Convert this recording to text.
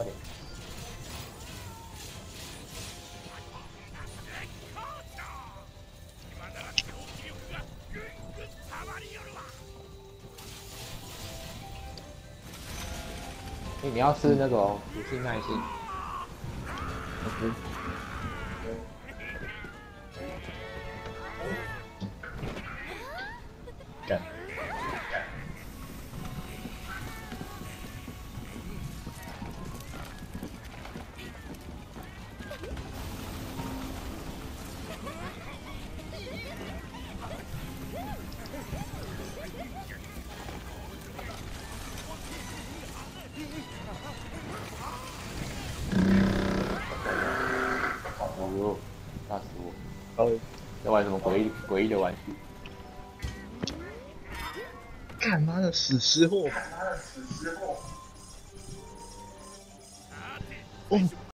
快点！哎，你要吃那种补性耐性。哦呦，吓死我！哦，在玩什么诡异诡异的玩具？干妈的死尸货！哦，